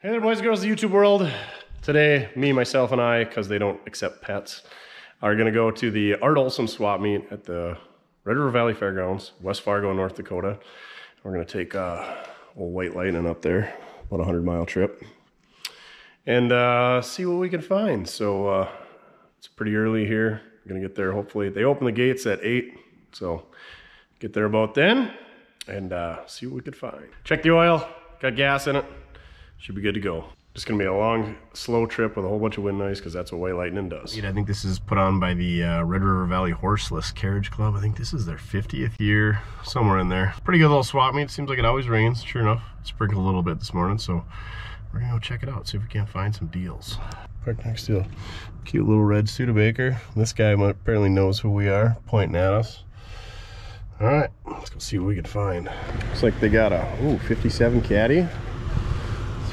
Hey there, boys and girls of the YouTube world. Today, me, myself, and I, because they don't accept pets, are going to go to the Art Olson swap meet at the Red River Valley Fairgrounds, West Fargo, North Dakota. We're going to take uh, old White Lightning up there, about a 100 mile trip, and uh, see what we can find. So uh, it's pretty early here. We're going to get there hopefully. They open the gates at 8, so get there about then and uh, see what we could find. Check the oil, got gas in it. Should be good to go. Just gonna be a long, slow trip with a whole bunch of wind noise because that's what White Lightning does. I think this is put on by the uh, Red River Valley Horseless Carriage Club. I think this is their 50th year, somewhere in there. Pretty good little swap meet. Seems like it always rains. Sure enough, it sprinkled a little bit this morning, so we're gonna go check it out, see if we can't find some deals. Park next to a cute little red Studebaker. This guy apparently knows who we are, pointing at us. All right, let's go see what we can find. Looks like they got a, ooh, 57 Caddy.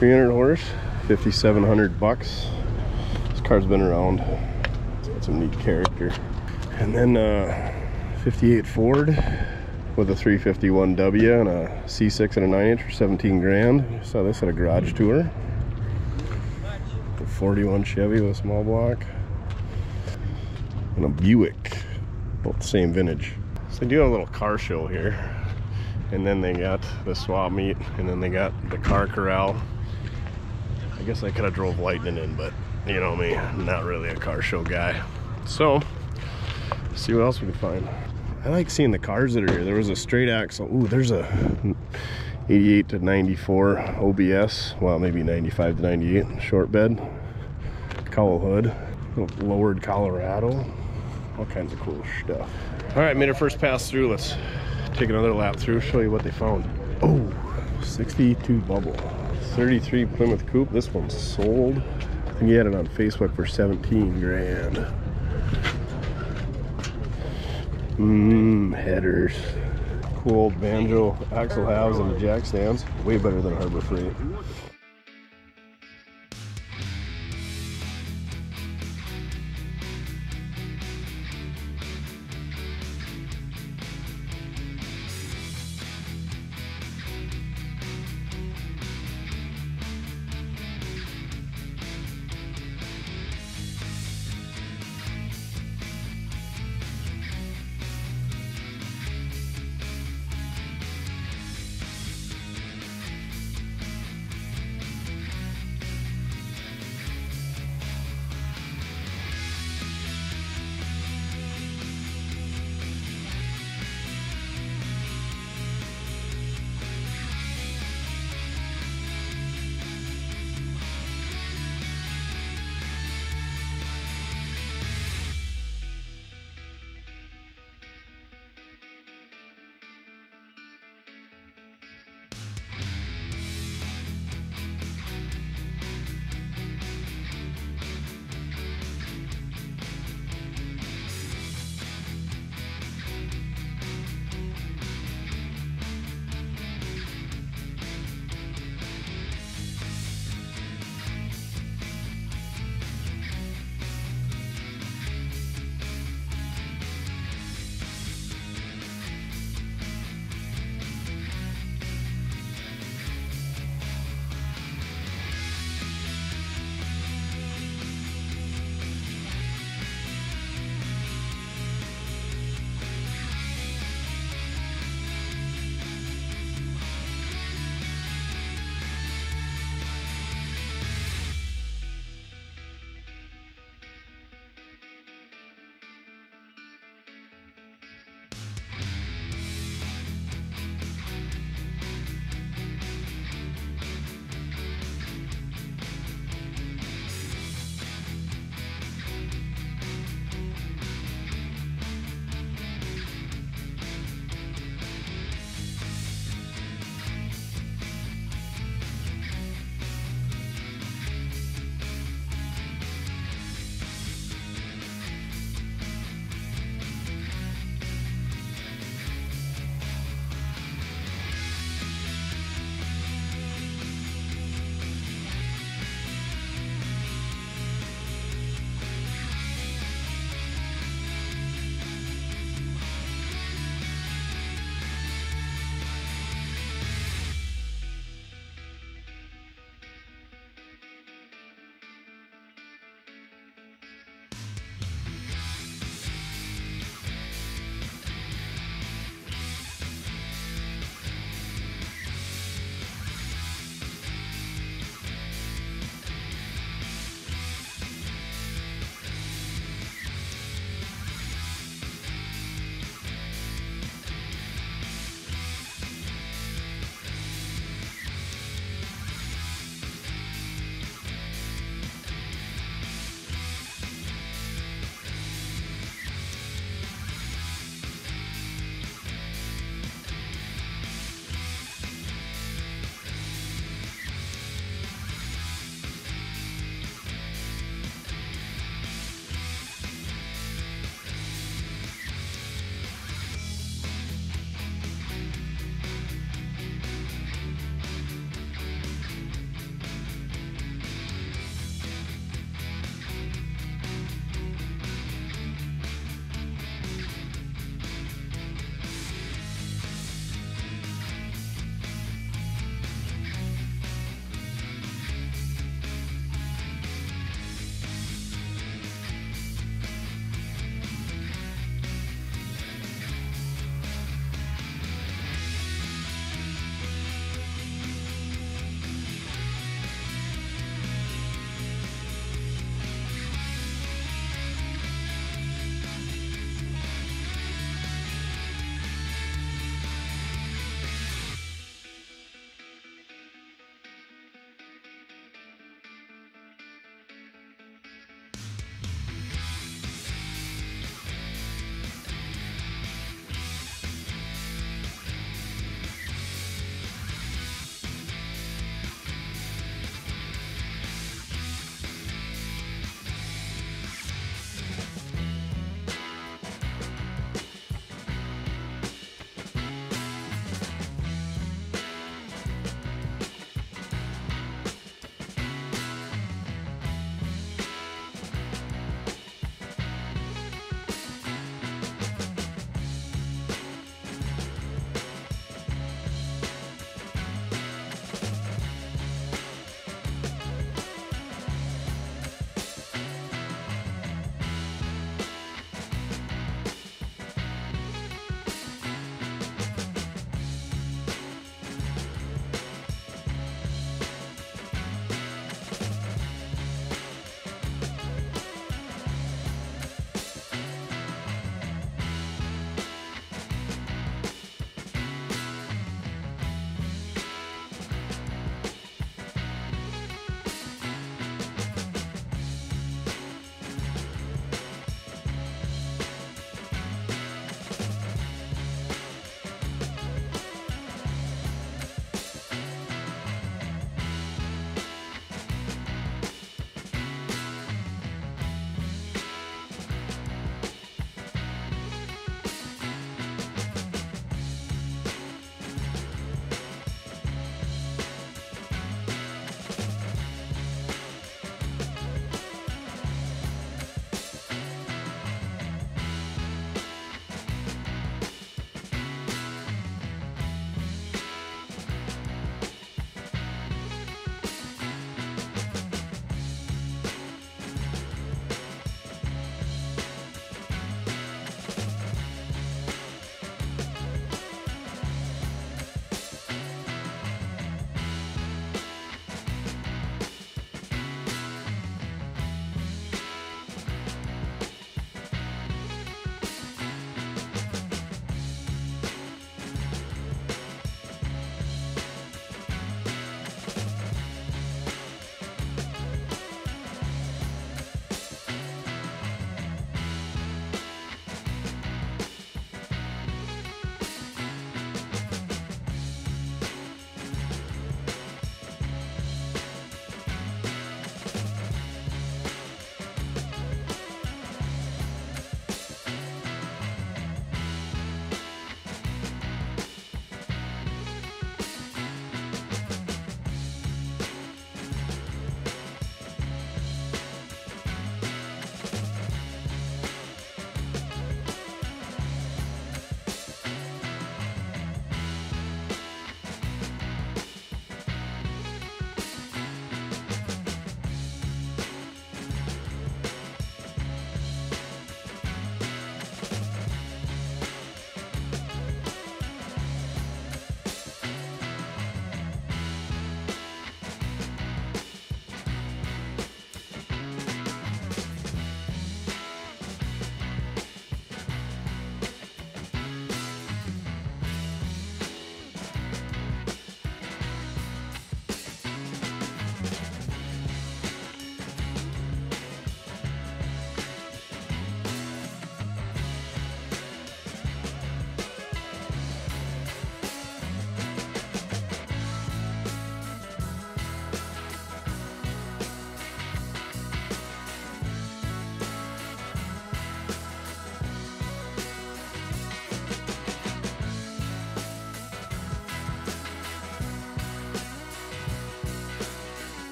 300 horse 5700 bucks. This car's been around. It's got some neat character. And then uh 58 ford with a 351w and a c6 and a 9 inch for 17 grand. Saw this at a garage tour. A 41 chevy with a small block. And a buick both the same vintage. So they do a little car show here. And then they got the swap meet and then they got the car corral guess I could have drove Lightning in, but you know me, I'm not really a car show guy. So, see what else we can find. I like seeing the cars that are here. There was a straight axle. Ooh, there's a 88 to 94 OBS. Well, maybe 95 to 98 short bed. Cowl hood. Lowered Colorado. All kinds of cool stuff. All right, made our first pass through. Let's take another lap through, show you what they found. Oh, 62 bubble. 33 Plymouth Coupe. This one's sold. I think he had it on Facebook for 17 grand. Mmm, headers. Cool old banjo axle halves and jack stands. Way better than Harbor Freight.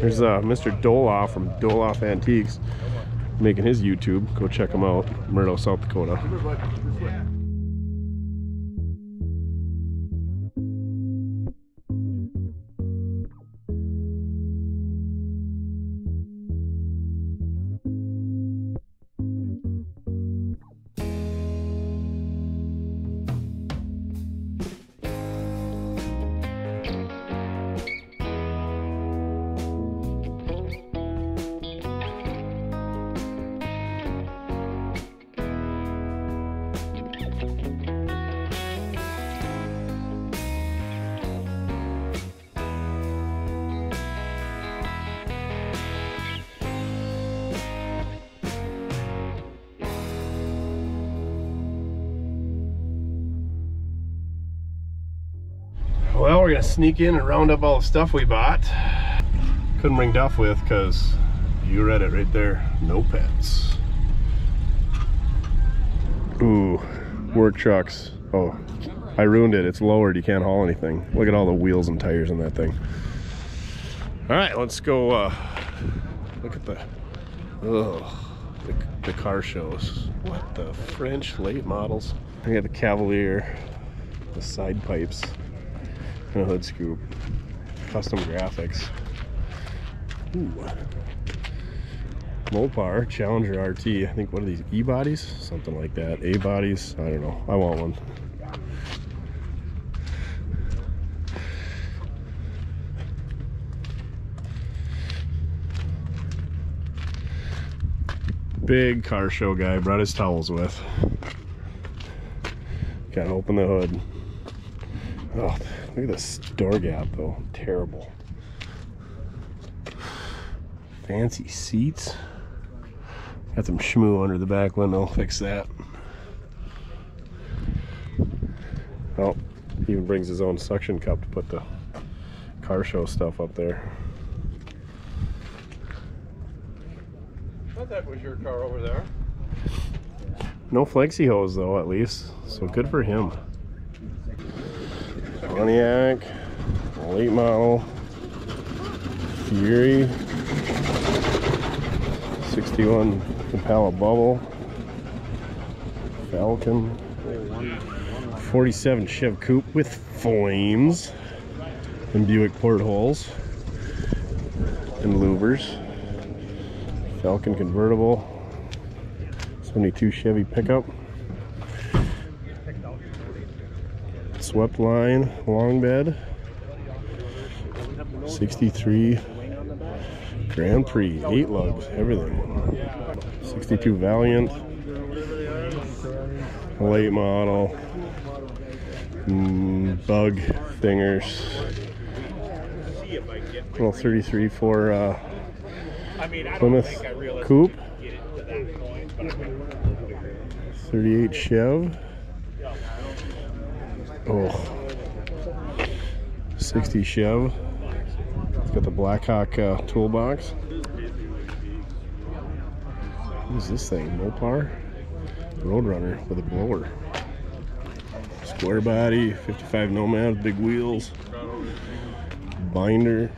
There's uh, Mr. Doloff from Doloff Antiques making his YouTube. Go check him out. Murdo, South Dakota. Sneak in and round up all the stuff we bought. Couldn't bring Duff with because you read it right there. No pets. Ooh, work trucks. Oh, I ruined it. It's lowered. You can't haul anything. Look at all the wheels and tires in that thing. All right, let's go uh, look at the, ugh, the, the car shows. What the French late models. I got the Cavalier, the side pipes, and a hood scoop. Custom graphics. Ooh. Mopar Challenger RT. I think what are these E bodies? Something like that. A bodies. I don't know. I want one. Big car show guy. Brought his towels with. Gotta open the hood. Oh, look at this door gap though. Terrible. Fancy seats. Got some schmoo under the back window. Fix that. Oh, he even brings his own suction cup to put the car show stuff up there. I thought that was your car over there. No flexi hose though, at least. So good for him. Pontiac, late model, Fury, 61 Impala Bubble, Falcon, 47 Chev Coupe with flames, and Buick portholes, and louvers, Falcon convertible, 72 Chevy pickup. Swept line, long bed. 63 Grand Prix, eight lugs, everything. 62 Valiant, late model, mm, bug thingers. Little 33 for uh, Plymouth Coupe. 38 Chev. Oh. 60 Chev. It's got the Blackhawk uh, toolbox. What is this thing? Mopar? Roadrunner with a blower. Square body, 55 Nomad, big wheels. Binder.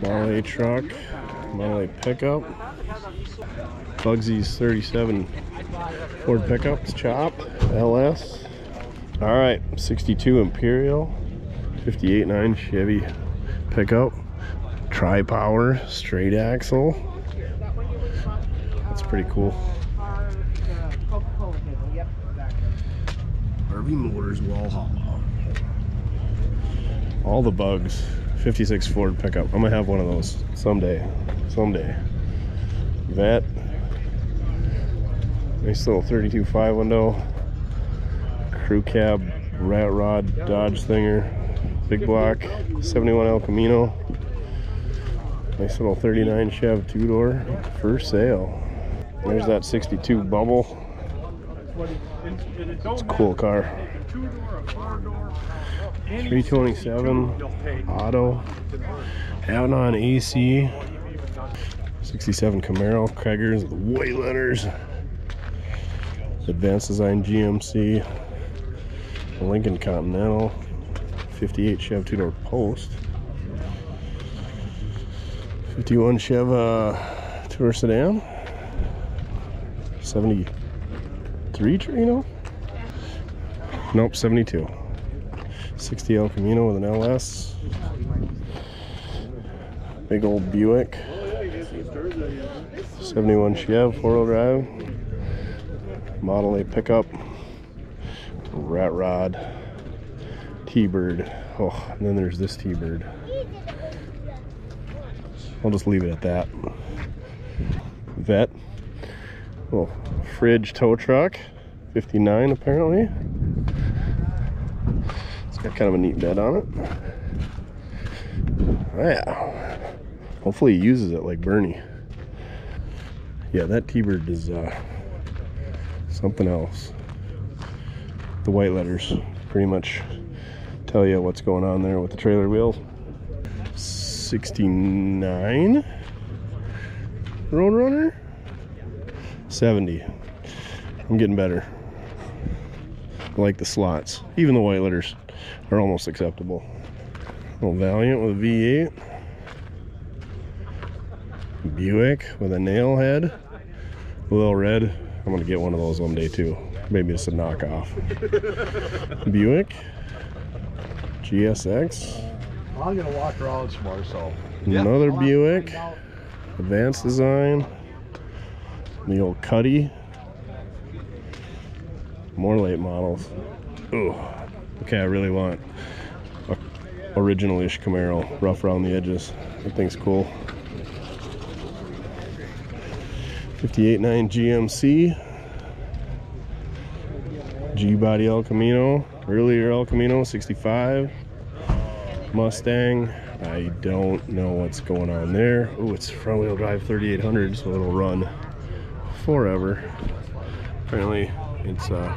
Model A truck. Model A pickup. Bugsy's 37 Ford pickups, chop, LS. All right, 62 Imperial, 58 9 Chevy pickup, tri power, straight axle. That's pretty cool. Harvey Motors Walhalla. All the bugs. 56 Ford pickup. I'm gonna have one of those someday. Someday. Vet. Nice little 32.5 window. Crew cab, rat rod, Dodge Thinger, big block, 71 El Camino. Nice little 39 Chev two door for sale. There's that 62 bubble. It's a cool car. 327 auto, out on AC. 67 Camaro, Craigers, the Waylanders. Advanced Design GMC, Lincoln Continental, 58 Chev two-door post, 51 Chev uh, Tour Sedan. 73 Torino? Nope, 72. 60 El Camino with an LS. Big old Buick. 71 Chev four-wheel drive. Model A pickup. Rat Rod. T-Bird. Oh, and then there's this T-Bird. I'll just leave it at that. Vet. Little fridge tow truck. 59 apparently. It's got kind of a neat bed on it. Oh, yeah. Hopefully he uses it like Bernie. Yeah, that T-Bird is uh, something else. The white letters pretty much tell you what's going on there with the trailer wheels. 69 Roadrunner? 70 I'm getting better. I like the slots. Even the white letters are almost acceptable. Little Valiant with a V8 Buick with a nail head. A little red I'm gonna get one of those one day too. Maybe it's a knockoff. Buick GSX I'm gonna walk around some more, so. Another Buick, advanced design, the old Cuddy, more late models. Ooh, okay, I really want a original-ish Camaro, rough around the edges. That thing's cool. 58.9 GMC, G-body El Camino, earlier El Camino, 65. Mustang. I don't know what's going on there. Oh, it's front wheel drive 3800, so it'll run forever. Apparently, it's uh,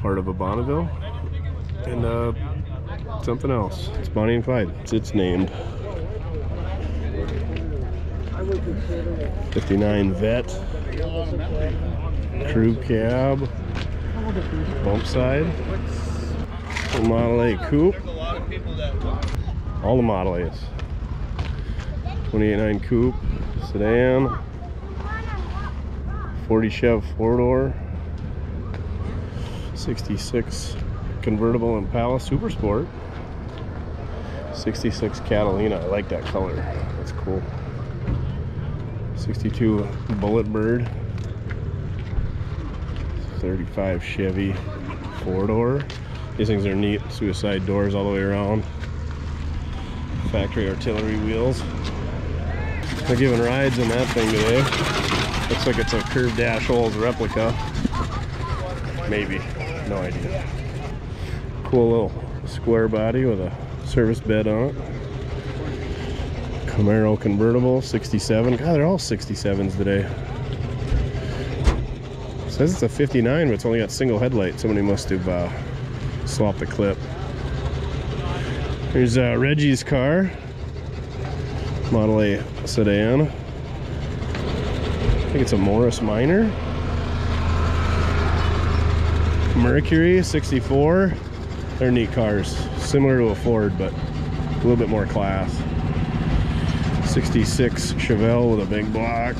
part of a Bonneville and uh, something else. It's Bonnie and Clyde. It's its named. 59 Vet. Crew cab. Bump side. Model A coupe. All the Model A's. 28.9 coupe, sedan, 40 Chev four door, 66 convertible Impala Super Sport, 66 Catalina. I like that color. That's cool. 62 Bullet Bird, 35 Chevy four door. These things are neat. Suicide doors all the way around. Factory artillery wheels. They're giving rides in that thing today. Looks like it's a curved dash Olds replica. Maybe. No idea. Cool little square body with a service bed on it. Camaro convertible, 67. God, they're all 67s today. says it's a 59, but it's only got single headlight. Somebody must have uh, swap the clip. Here's uh, Reggie's car, Model A sedan. I think it's a Morris Minor. Mercury 64. They're neat cars, similar to a Ford, but a little bit more class. 66 Chevelle with a big block.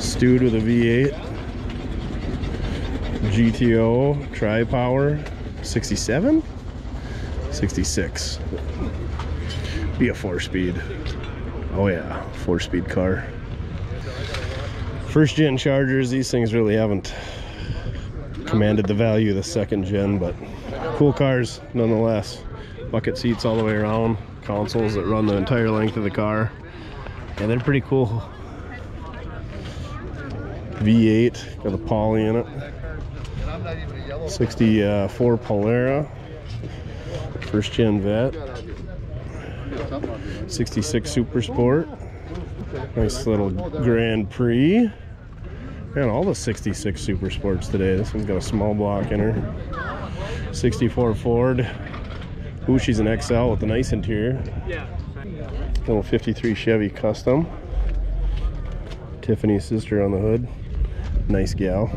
Stude with a V8. GTO tri-power 67 66 be a four speed oh yeah four speed car. First gen chargers these things really haven't commanded the value of the second gen but cool cars nonetheless. Bucket seats all the way around consoles that run the entire length of the car and they're pretty cool V8 got a poly in it 64 Polara, first gen vet, 66 Super Sport, nice little Grand Prix. Man, all the 66 Super Sports today. This one's got a small block in her. 64 Ford. Ooh, she's an XL with a nice interior. Yeah. Little 53 Chevy Custom. Tiffany's sister on the hood. Nice gal.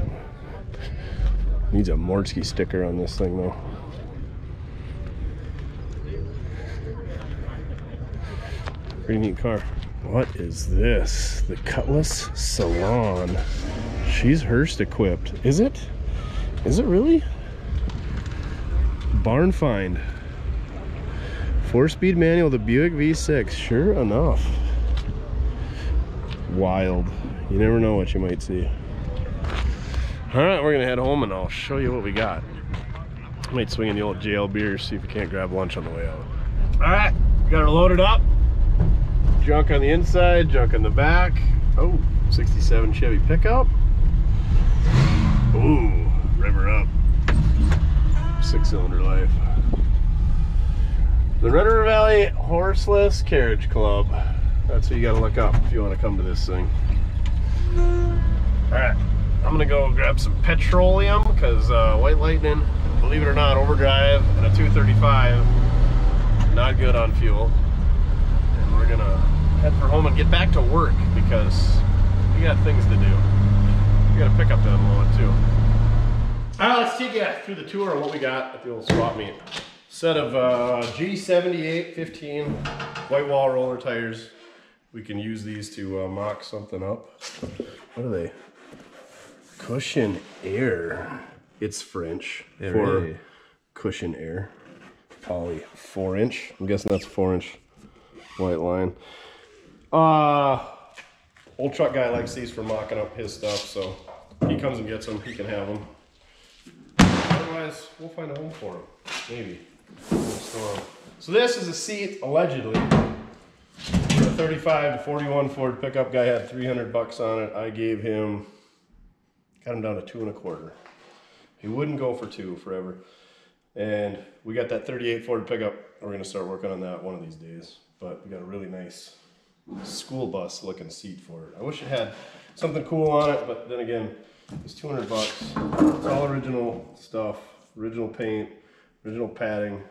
Needs a Mortske sticker on this thing though. Pretty neat car. What is this? The Cutlass Salon. She's Hurst equipped. Is it? Is it really? Barn find. Four-speed manual, the Buick V6. Sure enough. Wild. You never know what you might see. All right, we're gonna head home and I'll show you what we got. Might swing in the old jail beers, see if we can't grab lunch on the way out. All right, got her loaded up. Junk on the inside, junk on the back. Oh, 67 Chevy pickup. Ooh, river up. Six cylinder life. The Red River Valley Horseless Carriage Club. That's what you gotta look up if you wanna come to this thing. All right, I'm gonna go grab some petroleum because uh, White Lightning, believe it or not, overdrive and a 235, not good on fuel. And we're gonna head for home and get back to work because we got things to do. We gotta pick up that load too. All right, let's take you through the tour of what we got at the old swap meet. Set of uh, G7815 white wall roller tires. We can use these to uh, mock something up. What are they? Cushion Air. It's French for really. cushion air. Poly four inch. I'm guessing that's four inch white line. Uh old truck guy likes these for mocking up his stuff, so he comes and gets them. He can have them. Otherwise, we'll find a home for him. Maybe. So this is a seat allegedly. The 35 to 41 Ford pickup guy had 300 bucks on it. I gave him, got him down to two and a quarter. He wouldn't go for two forever. And we got that 38 Ford pickup. We're gonna start working on that one of these days. But we got a really nice school bus looking seat for it. I wish it had something cool on it, but then again, it's 200 bucks. It's all original stuff, original paint, original padding.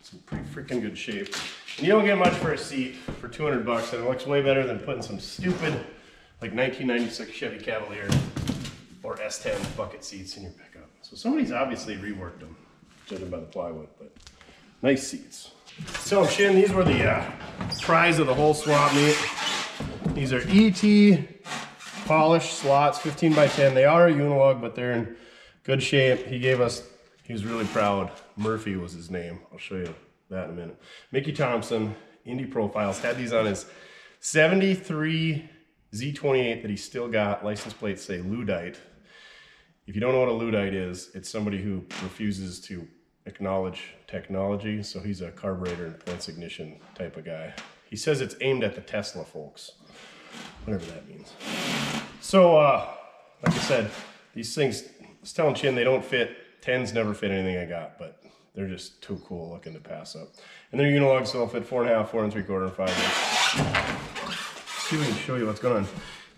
It's in pretty freaking good shape. And you don't get much for a seat for 200 bucks, and it looks way better than putting some stupid, like 1996 Chevy Cavalier or S10 bucket seats in your pickup. So somebody's obviously reworked them, judging by the plywood, but nice seats. So Shin, these were the uh, prize of the whole swap meet. These are ET polished slots, 15 by 10. They are a Unilug, but they're in good shape. He gave us, he was really proud. Murphy was his name. I'll show you that in a minute. Mickey Thompson, Indy Profiles, had these on his 73 Z28 that he still got. License plates say Ludite. If you don't know what a Luddite is, it's somebody who refuses to acknowledge technology. So he's a carburetor and points ignition type of guy. He says it's aimed at the Tesla folks, whatever that means. So, uh, like I said, these things, I was telling Chin, they don't fit. Tens never fit anything I got, but they're just too cool looking to pass up. And they're unilugs, so they'll fit four and a half, four and three quarter, and five inch. See if can show you what's going on.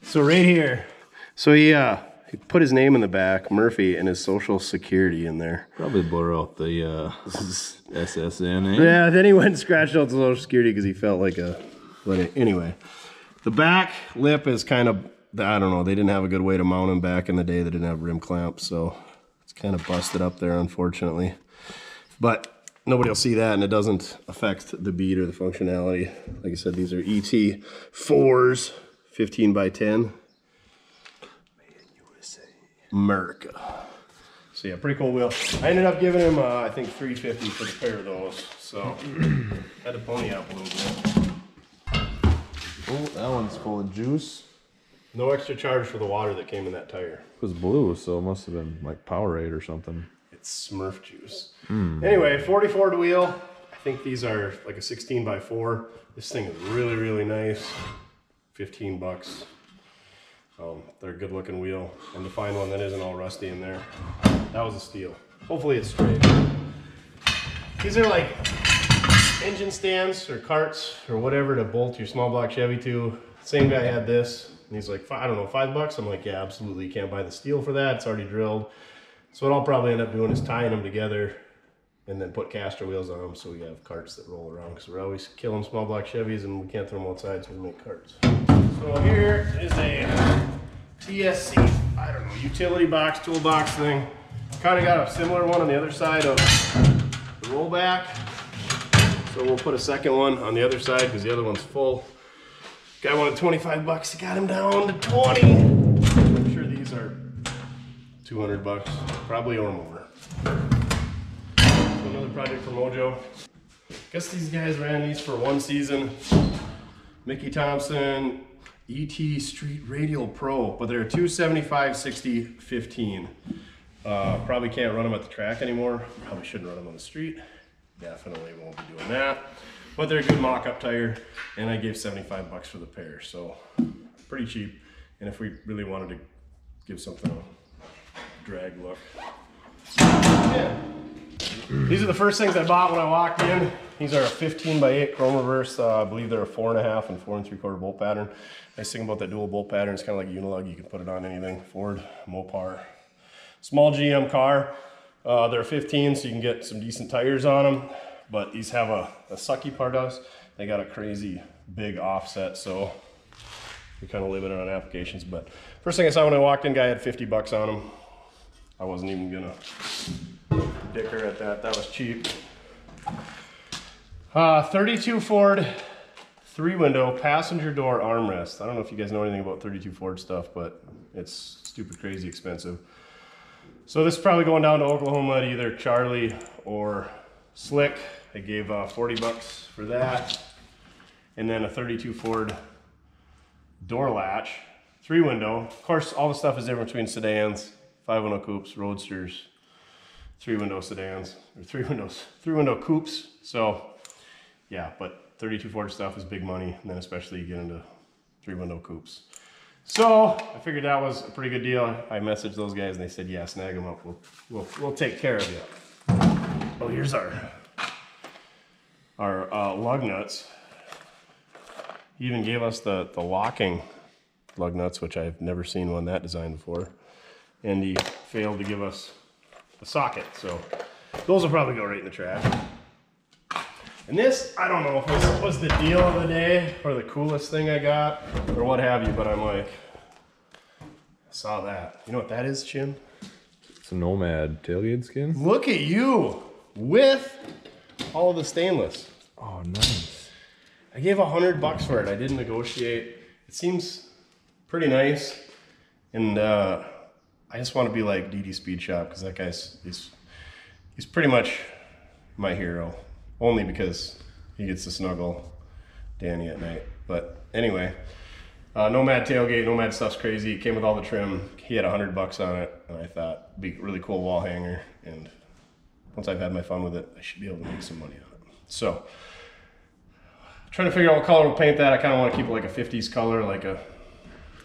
So right here, so he uh, he put his name in the back, Murphy, and his social security in there. Probably blur out the uh, SSN. Eh? Yeah, then he went and scratched out the social security because he felt like a. But anyway, the back lip is kind of I don't know. They didn't have a good way to mount them back in the day. They didn't have rim clamps, so it's kind of busted up there, unfortunately. But nobody will see that, and it doesn't affect the beat or the functionality. Like I said, these are ET fours, 15 by 10. America. So yeah, pretty cool wheel. I ended up giving him, uh, I think, 350 for the pair of those. So had to pony up a little bit. Oh, that one's full of juice. No extra charge for the water that came in that tire. It was blue, so it must have been like Powerade or something. It's Smurf juice. Anyway, 40 Ford wheel. I think these are like a 16 by 4. This thing is really, really nice. 15 bucks. Um, they're a good looking wheel. And to find one that isn't all rusty in there, that was a steal. Hopefully it's straight. These are like engine stands or carts or whatever to bolt your small block Chevy to. Same guy had this. And he's like, I don't know, five bucks? I'm like, yeah, absolutely. You can't buy the steel for that. It's already drilled. So what I'll probably end up doing is tying them together and then put caster wheels on them so we have carts that roll around because we're always killing small block Chevys and we can't throw them outside so we make carts. So here is a TSC, I don't know, utility box, toolbox thing. Kind of got a similar one on the other side of the rollback. So we'll put a second one on the other side because the other one's full. Guy wanted 25 bucks. Got him down to 20. I'm sure these are 200 bucks, probably or more. So another project for Mojo. Guess these guys ran these for one season. Mickey Thompson, ET Street Radial Pro, but they're 275, 60, 15. Uh, probably can't run them at the track anymore. Probably shouldn't run them on the street. Definitely won't be doing that. But they're a good mock-up tire, and I gave 75 bucks for the pair, so pretty cheap. And if we really wanted to give something a drag look. Yeah. These are the first things I bought when I walked in. These are a 15 by 8 chrome reverse. Uh, I believe they're a four and a half and four and three quarter bolt pattern. Nice thing about that dual bolt pattern, it's kind of like Unilug. You can put it on anything. Ford, Mopar. Small GM car. Uh, they're 15, so you can get some decent tires on them. But these have a, a sucky part of us. They got a crazy big offset, so you're kind of limited on applications. But first thing I saw when I walked in, guy had 50 bucks on them. I wasn't even gonna dicker at that. That was cheap. Uh, 32 Ford, three window, passenger door armrest. I don't know if you guys know anything about 32 Ford stuff, but it's stupid crazy expensive. So this is probably going down to Oklahoma at either Charlie or Slick. I gave uh, 40 bucks for that. And then a 32 Ford door latch, three window. Of course, all the stuff is different between sedans, five window coupes, roadsters, three window sedans, or three windows, three window coupes. So yeah, but 32 Ford stuff is big money, and then especially you get into three window coupes. So I figured that was a pretty good deal. I messaged those guys and they said, yeah, snag them up. We'll, we'll, we'll take care of you. Oh, here's our, our uh, lug nuts. He even gave us the, the locking lug nuts, which I've never seen one that designed before. And he failed to give us a socket. So those will probably go right in the trash. And this, I don't know if this was the deal of the day or the coolest thing I got or what have you, but I'm like, I saw that. You know what that is, Chin? It's a Nomad tailgate skin. Look at you with all of the stainless. Oh, nice. I gave a hundred bucks for it. I didn't negotiate. It seems pretty nice, and uh, I just want to be like DD Speed Shop because that guy's he's he's pretty much my hero. Only because he gets to snuggle Danny at night. But anyway, uh, Nomad tailgate, Nomad stuff's crazy. It came with all the trim. He had a hundred bucks on it, and I thought it'd be a really cool wall hanger. And once I've had my fun with it, I should be able to make some money on it. So trying to figure out what color we'll paint that. I kind of want to keep it like a 50s color, like a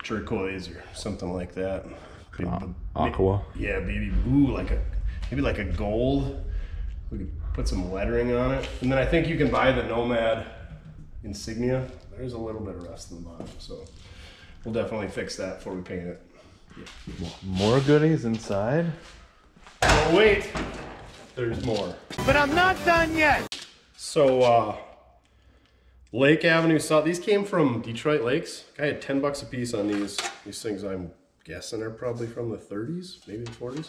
turquoise or something like that. Maybe- Aqua. yeah, baby blue, like a maybe like a gold. We could put some lettering on it, and then I think you can buy the Nomad insignia. There's a little bit of rust in the bottom, so we'll definitely fix that before we paint it. More goodies inside. Oh wait, there's more. But I'm not done yet. So uh, Lake Avenue South. These came from Detroit Lakes. I had ten bucks a piece on these. These things I'm guessing are probably from the 30s, maybe the 40s.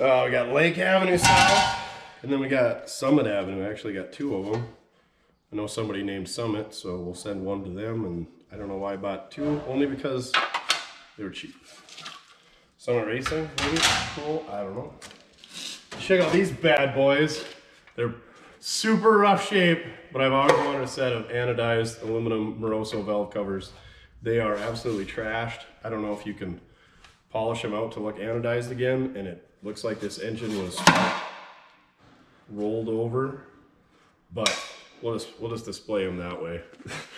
Uh, we got Lake Avenue South, and then we got Summit Avenue. I actually got two of them. I know somebody named Summit, so we'll send one to them. And I don't know why I bought two, only because they were cheap. Summit Racing, maybe? Cool. I don't know. Check out these bad boys. They're super rough shape, but I've always wanted a set of anodized aluminum Moroso valve covers. They are absolutely trashed. I don't know if you can polish them out to look anodized again, and it looks like this engine was rolled over, but we'll just, we'll just display them that way,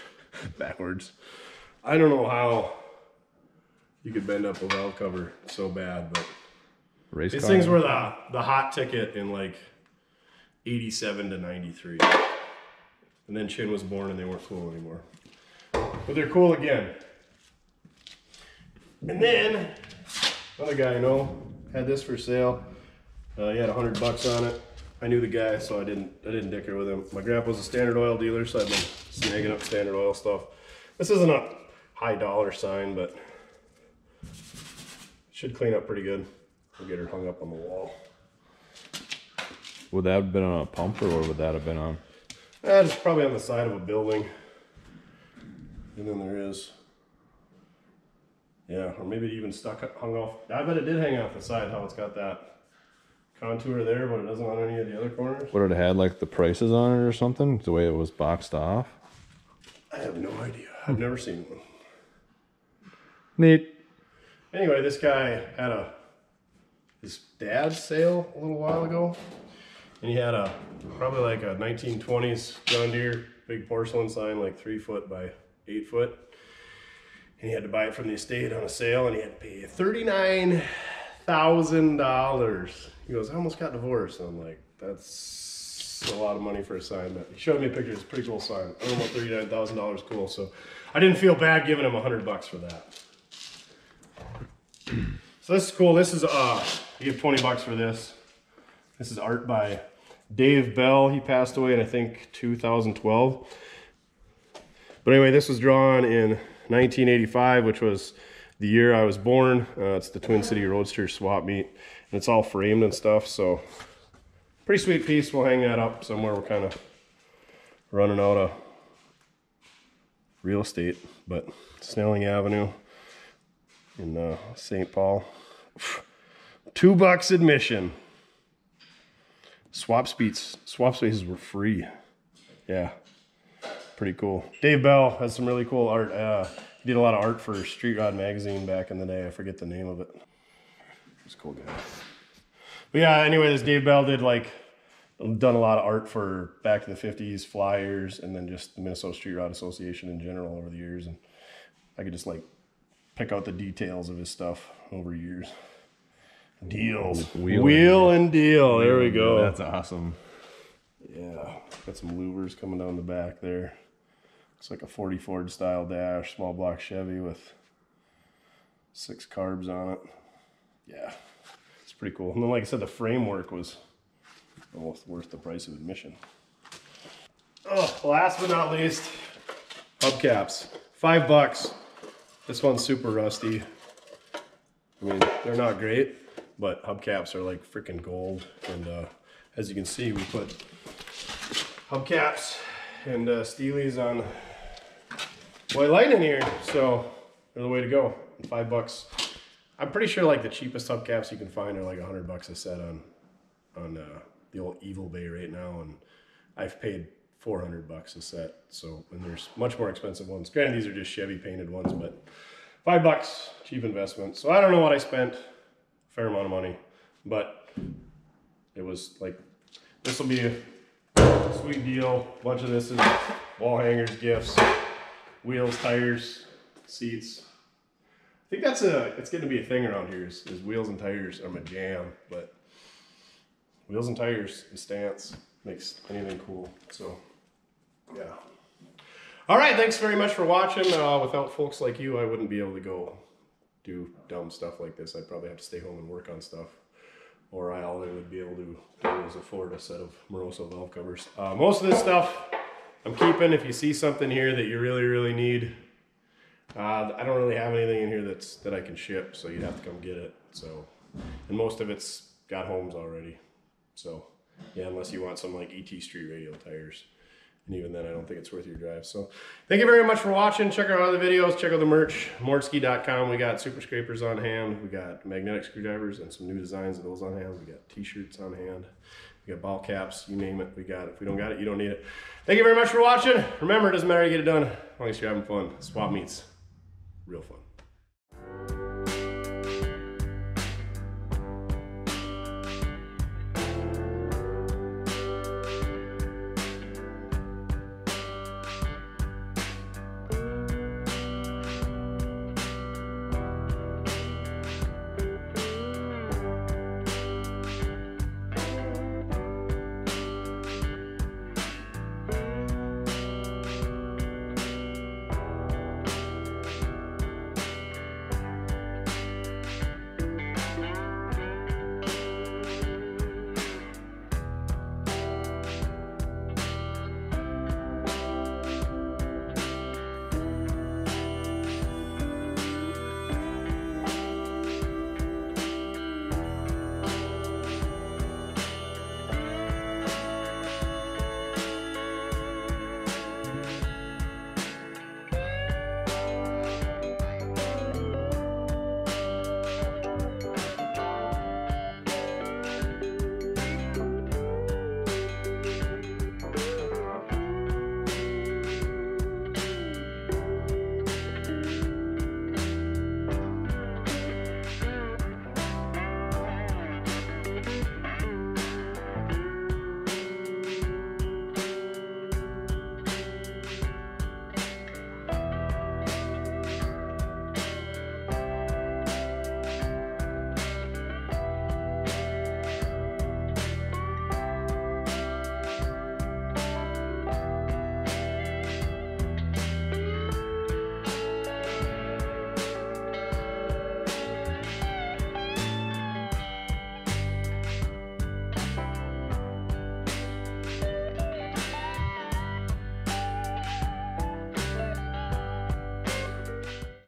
backwards. I don't know how you could bend up a valve cover so bad, but Race these car. things were the the hot ticket in like 87 to 93. And then Chin was born and they weren't cool anymore. But they're cool again. And then another guy I know had this for sale. Uh, he had a hundred bucks on it. I knew the guy, so I didn't I didn't dicker with him. My grandpa's a standard oil dealer, so I've been snagging up standard oil stuff. This isn't a high dollar sign, but should clean up pretty good. We'll get her hung up on the wall. Would that have been on a pump or what would that have been on? That's probably on the side of a building. And then there is. Yeah, or maybe it even stuck hung off. I bet it did hang off the side. How it's got that contour there, but it doesn't on any of the other corners. Would it had like the prices on it or something? The way it was boxed off. I have no idea. I've never seen one. Neat. Anyway, this guy had a dad's sale a little while ago, and he had a probably like a 1920s John Deere big porcelain sign, like three foot by eight foot, and he had to buy it from the estate on a sale, and he had to pay thirty nine thousand dollars. He goes, I almost got divorced. And I'm like, that's a lot of money for a sign. But he showed me a picture. It's a pretty cool sign. I don't know, thirty nine thousand dollars cool. So I didn't feel bad giving him a hundred bucks for that. So this is cool. This is uh, give twenty bucks for this. This is art by Dave Bell. He passed away in I think 2012. But anyway, this was drawn in 1985, which was the year I was born. Uh, it's the Twin City Roadster swap meet, and it's all framed and stuff. So pretty sweet piece. We'll hang that up somewhere. We're kind of running out of real estate, but Snelling Avenue in uh, St. Paul. Two bucks admission. Swap speeds, swap spaces were free. Yeah, pretty cool. Dave Bell has some really cool art. Uh, he did a lot of art for Street Rod magazine back in the day. I forget the name of it. He's a cool guy. But yeah, anyway, this Dave Bell did like done a lot of art for back in the 50s, flyers, and then just the Minnesota Street Rod Association in general over the years. And I could just like pick out the details of his stuff over years. Deals. Wheel Wheel, and- and deal. There we go. That's awesome. Yeah. Got some louvers coming down the back there. Looks like a 40 Ford style dash, small block Chevy with six carbs on it. Yeah. It's pretty cool. And then, like I said, the framework was almost worth the price of admission. Oh, last but not least, hubcaps. Five bucks. This one's super rusty. I mean, they're not great, but hubcaps are like freaking gold. And uh, as you can see, we put hubcaps and uh, steelies on white light in here, so they're the way to go. Five bucks. I'm pretty sure like the cheapest hubcaps you can find are like a hundred bucks a set on on uh, the old Evil Bay right now, and I've paid 400 bucks a set. So, and there's much more expensive ones. Granted, these are just Chevy painted ones, but five bucks, cheap investment. So I don't know what I spent, fair amount of money, but it was like, this will be a sweet deal. A bunch of this is wall hangers, gifts, wheels, tires, seats. I think that's a, it's getting to be a thing around here is, is wheels and tires are my jam, but wheels and tires and stance makes anything cool. So, yeah. All right, thanks very much for watching. Uh, without folks like you, I wouldn't be able to go do dumb stuff like this. I'd probably have to stay home and work on stuff. Or I all I would be able to do is afford a set of Moroso valve covers. Uh, most of this stuff I'm keeping. If you see something here that you really, really need, uh, I don't really have anything in here that's that I can ship, so you'd have to come get it. So, and most of it's got homes already. So, yeah, unless you want some like ET Street radial tires. And even then, I don't think it's worth your drive. So, thank you very much for watching. Check out other videos. Check out the merch, mortske.com. We got super scrapers on hand. We got magnetic screwdrivers and some new designs of those on hand. We got t-shirts on hand. We got ball caps. You name it, we got it. If we don't got it, you don't need it. Thank you very much for watching. Remember, it doesn't matter how you get it done, as long as you're having fun. Swap meets, real fun.